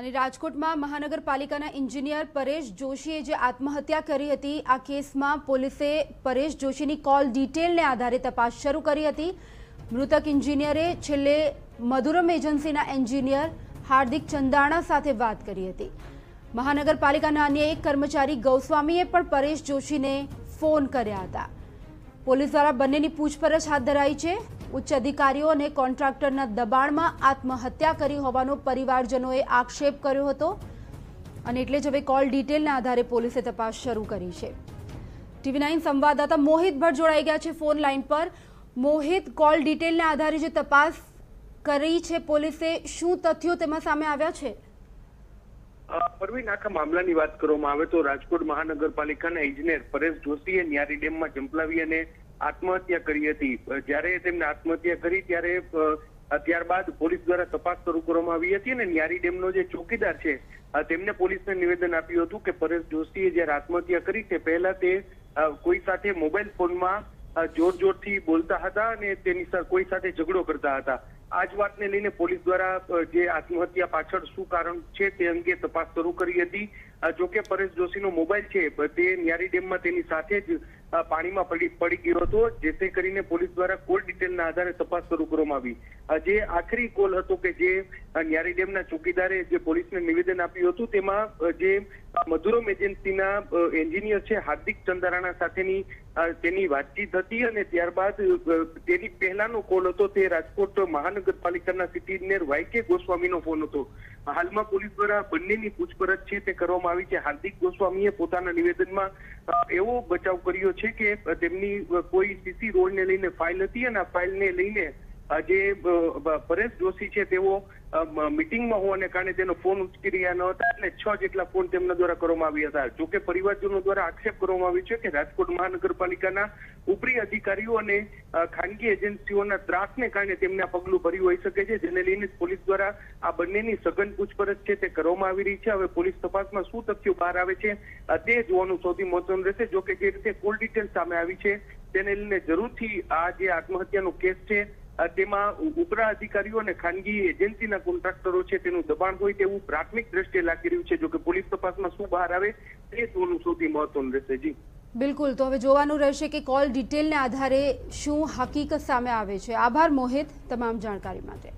અને રાજકોટમાં મહાનગરપાલિકાના એન્જિનિયર પરેશ જોશીએ જે આત્મહત્યા કરી હતી, આ કેસમાં પોલીસે પરેશ જોશીની કોલ ડિટેલને આધારે તપાસ શરૂ કરી હતી. મૃતક એન્જિનિયરે છેલ્લે મધુરમ એજન્સીના એન્જિનિયર હાર્દિક ચંદાણા સાથે વાત કરી હતી. મહાનગરપાલિકાના અન્ય એક કર્મચારી ગૌસ્વામીએ પણ પરેશ જોશીને ફોન કર્યા હતા. પોલીસ દ્વારા બંનેની પૂછપરછ હાથ ધરાઈ છે. ઉચ્ચ અધિકારીઓ અને કોન્ટ્રાક્ટરના દબાણમાં આત્મહત્યા કરી હોવાનો પરિવારજનોએ આક્ષેપ કર્યો હતો. અને એટલે જ હવે કોલ ડિટેલના આધારે પોલીસે તપાસ શરૂ કરી છે. ટીવી નાઇન સંવાદદાતા મોહિત ભટ્ટ જોડાઈ ગયા છે ફોન લાઈન પર. મોહિત, કોલ ડિટેલના આધારે જે તપાસ કરી છે પોલીસે, શું તથ્યો તેમાં સામે આવ્યા છે? પરવીન, આખા મામલાની વાત કરવામાં આવે તો રાજકોટ મહાનગરપાલિકાના ઇજનેર પરેશ જોશીએ ન્યારી ડેમમાં જંપલાવી અને આત્મહત્યા કરી હતી. જ્યારે તેમને આત્મહત્યા કરી, ત્યારે ત્યારબાદ પોલીસ દ્વારા તપાસ શરૂ કરવામાં આવી હતી અને ન્યારી ડેમનો જે ચોકીદાર છે તેમને પોલીસને નિવેદન આપ્યું હતું કે પરેશ જોશીએ જ્યારે આત્મહત્યા કરી તે પહેલા તે કોઈ સાથે મોબાઈલ ફોનમાં જોર જોરથી બોલતા હતા અને તેની કોઈ સાથે ઝઘડો કરતા હતા. આ જ વાતને લઈને પોલીસ દ્વારા જે આત્મહત્યા પાછળ શું કારણ છે તે અંગે તપાસ શરૂ કરી હતી. જોકે પરેશ જોશીનો મોબાઈલ છે તે ન્યારી ડેમમાં તેની સાથે જ પાણીમાં પડી પડી ગયો હતો, જેથી કરીને પોલીસ દ્વારા કોલ ડિટેલના આધારે તપાસ શરૂ કરવામાં આવી. જે આખરી કોલ હતો કે જે ન્યારી ડેમના ચોકીદારે જે પોલીસને નિવેદન આપ્યું હતું, તેમાં જે મધુરમ એજન્સીના એન્જિનિયર છે, હાર્દિક ચંદારાણા સાથેની તેની વાતચીત હતી અને ત્યારબાદ તેની પહેલાનો કોલ હતો તે રાજકોટ મહાનગરપાલિકાના સિટી ઇજનેર વાય ગોસ્વામીનો ફોન હતો. હાલમાં પોલીસ દ્વારા બંનેની પૂછપરછ છે તે કરવામાં આવી છે. હાર્દિક ગોસ્વામીએ પોતાના નિવેદનમાં એવો બચાવ કર્યો છે કે તેમની કોઈ સીસી રોલને લઈને ફાઇલ હતી અને આ ફાઇલને લઈને જે પરેશ જોશી છે, તેઓ મિટિંગમાં હોવાને કારણે તેનો ફોન ઉચકી રહ્યા ન હતા એટલે છ જેટલા ફોન તેમના દ્વારા કરવામાં આવ્યા હતા. જોકે પરિવારજનો દ્વારા આક્ષેપ કરવામાં આવ્યો છે કે રાજકોટ મહાનગરપાલિકાના ઉપરી અધિકારીઓ અને ખાનગી એજન્સીઓના ત્રાસને કારણે તેમને આ પગલું ભર્યું હોઈ શકે છે, જેને લઈને પોલીસ દ્વારા આ બંનેની સઘન પૂછપરછ છે તે કરવામાં આવી રહી છે. હવે પોલીસ તપાસમાં શું તથ્યો બહાર આવે છે તે જોવાનું સૌથી મહત્વનું રહેશે. જોકે જે રીતે કોલ ડિટેલ સામે આવી છે, તેને લઈને જરૂરથી આ જે આત્મહત્યાનો કેસ છે તેમાં ઉપરા અધિકારીઓ અને ખાનગી એજન્સીના કોન્ટ્રાક્ટરો છે, તેનું દબાણ હોય તેવું પ્રાથમિક દ્રષ્ટિએ લાગી રહ્યું છે જોકે પોલીસ તપાસમાં શું બહાર આવે તે જોવાનું સૌથી મહત્વનું રહેશે, જી. બિલકુલ, તો હવે જોવાનું રહેશે કે કોલ ડિટેલને આધારે શું હકીકત સામે આવે છે. આભાર, મોહિત, તમામ જાણકારી માટે.